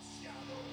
shadow